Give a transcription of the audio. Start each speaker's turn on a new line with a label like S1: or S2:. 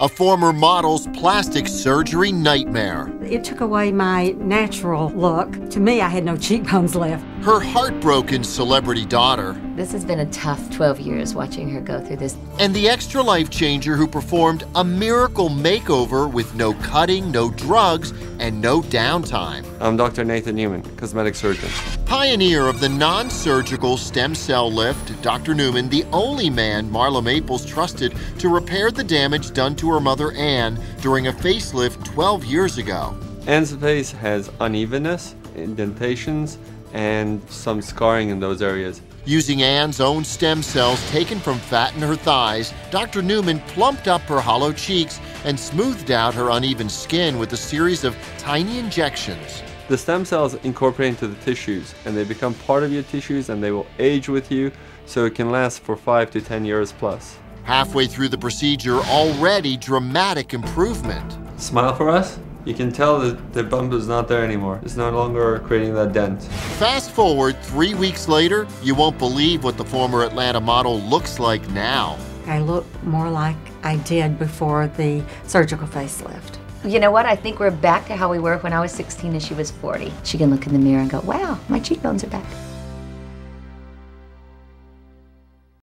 S1: a former model's plastic surgery nightmare.
S2: It took away my natural look. To me, I had no cheekbones left.
S1: Her heartbroken celebrity daughter.
S3: This has been a tough 12 years watching her go through this.
S1: And the extra life changer who performed a miracle makeover with no cutting, no drugs, and no downtime.
S4: I'm Dr. Nathan Newman, cosmetic surgeon.
S1: Pioneer of the non surgical stem cell lift, Dr. Newman, the only man Marla Maples trusted to repair the damage done to her mother Anne during a facelift 12 years ago.
S4: Anne's face has unevenness, indentations, and some scarring in those areas.
S1: Using Anne's own stem cells taken from fat in her thighs, Dr. Newman plumped up her hollow cheeks and smoothed out her uneven skin with a series of tiny injections.
S4: The stem cells incorporate into the tissues and they become part of your tissues and they will age with you so it can last for 5 to 10 years plus.
S1: Halfway through the procedure, already dramatic improvement.
S4: Smile for us. You can tell that the bump is not there anymore. It's no longer creating that dent.
S1: Fast forward three weeks later, you won't believe what the former Atlanta model looks like now.
S2: I look more like I did before the surgical facelift.
S3: You know what? I think we're back to how we were when I was 16 and she was 40. She can look in the mirror and go, wow, my cheekbones are back.